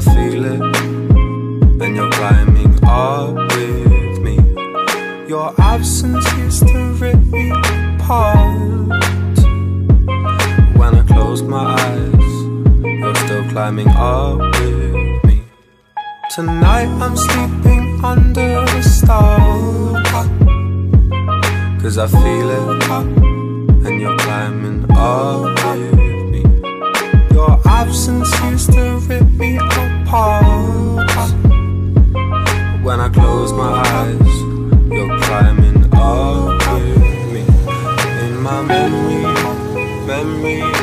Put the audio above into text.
feel it, and you're climbing up with me. Your absence to rip me apart. When I close my eyes, you're still climbing up with me. Tonight I'm sleeping under the stars. Cause I feel it, and you're climbing up with me. Absence used to rip me apart. When I close my eyes, you're climbing up with me. In my memory, memory,